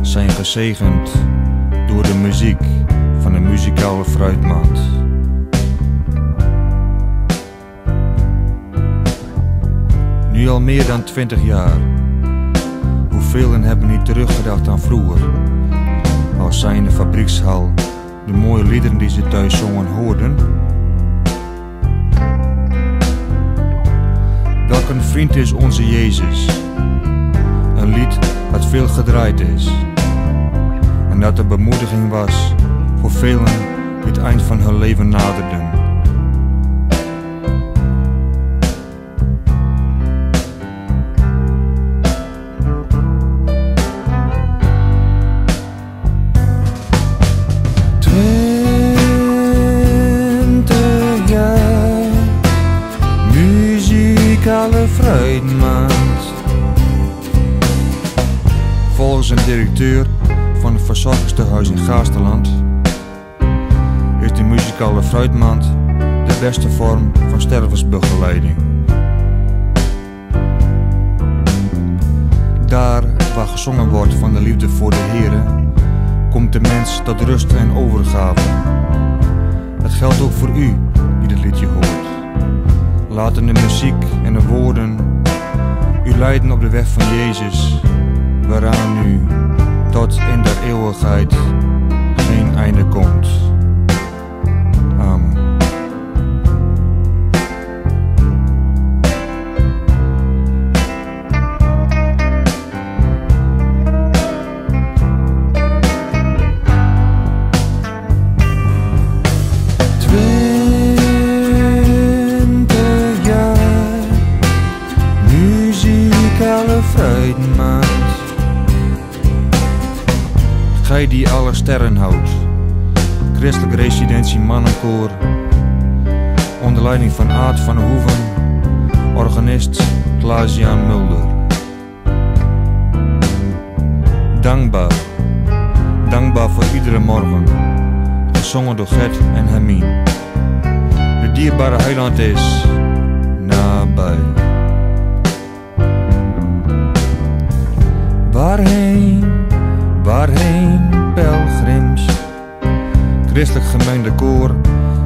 zijn gezegend door de muziek van de muzikale fruitmand. Nu al meer dan twintig jaar. Hoeveel hebben niet teruggedacht aan vroeger? Als zij in de fabriekshal de mooie liederen die ze thuis zongen hoorden. Welk een vriend is onze Jezus? Lied dat veel gedraaid is. En dat de bemoediging was voor velen die het eind van hun leven naderden. Directeur van het verzorgingstehuis in Gaasterland is de muzikale fruitmaand de beste vorm van stervensbegeleiding. Daar waar gezongen wordt van de liefde voor de Here, komt de mens tot rust en overgave. Dat geldt ook voor u die dit liedje hoort. Laten de muziek en de woorden u leiden op de weg van Jezus, waaraan u tot in de eeuwigheid geen einde komt. Amen. Muzikale fruitmaand. Gij die alle sterren houdt, christelijk residentie mannenkoor, onder leiding van Aad van Hoeven, organist Klaas-Jan Mulder. Dankbaar, dankbaar voor iedere morgen, gezongen door Gert en Hermine. De dierbare heiland is nabij. Waarheen, waarheen, pelgrims? Christelijk gemeente koor,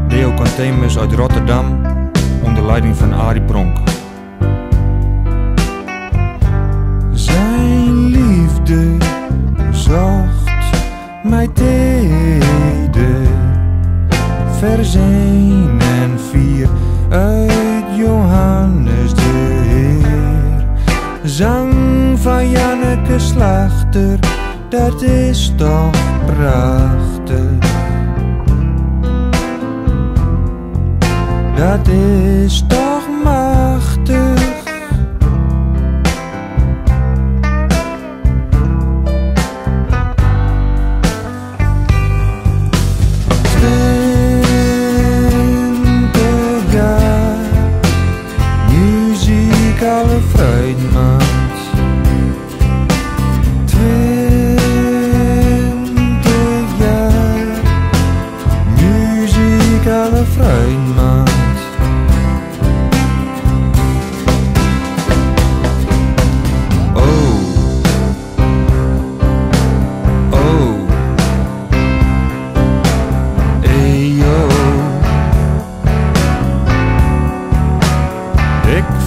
Deo Cantemus uit Rotterdam, onder leiding van Arie Pronk. Zijn liefde zocht mij teder, vers 1 en 4 uit Johannes de Heer. Zang van Janneke Slachter, dat is toch prachtig. Dat is toch machtig.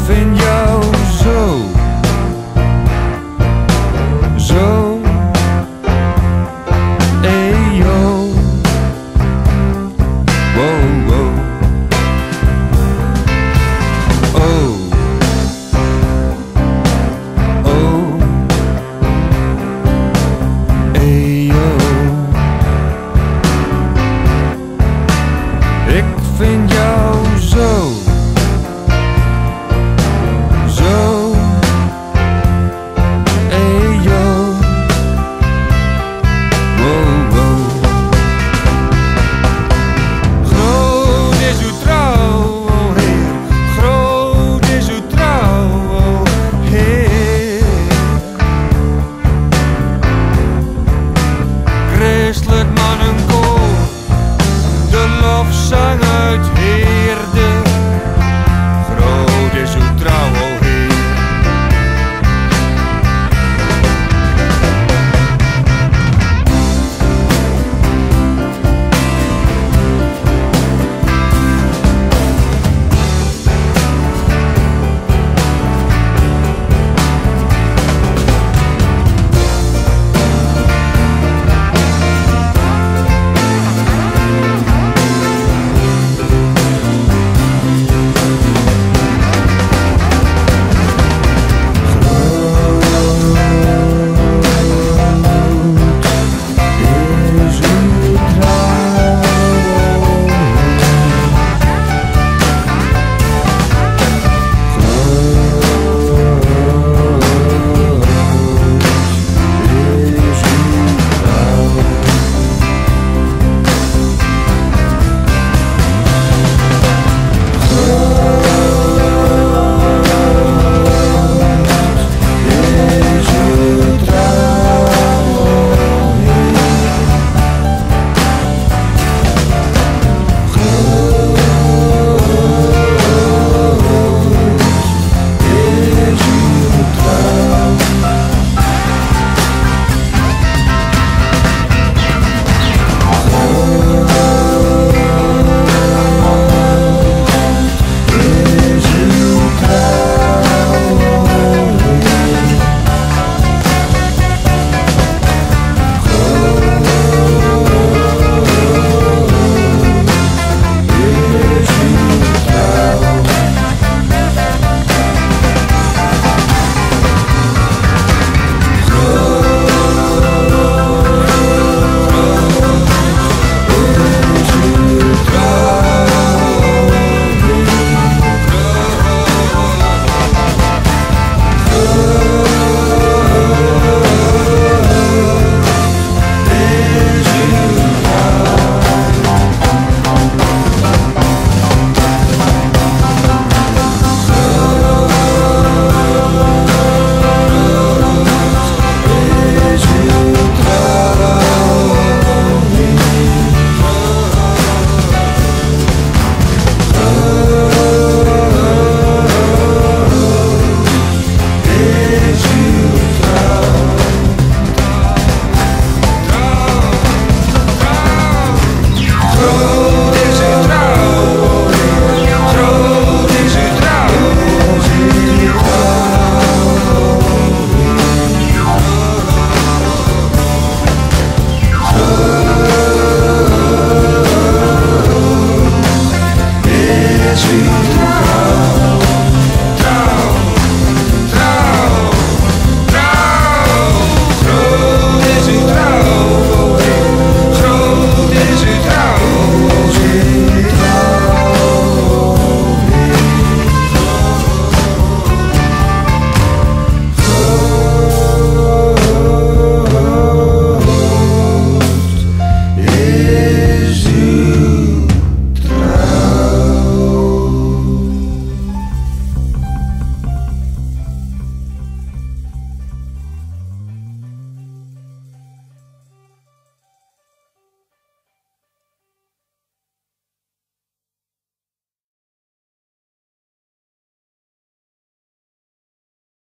vind jou zo.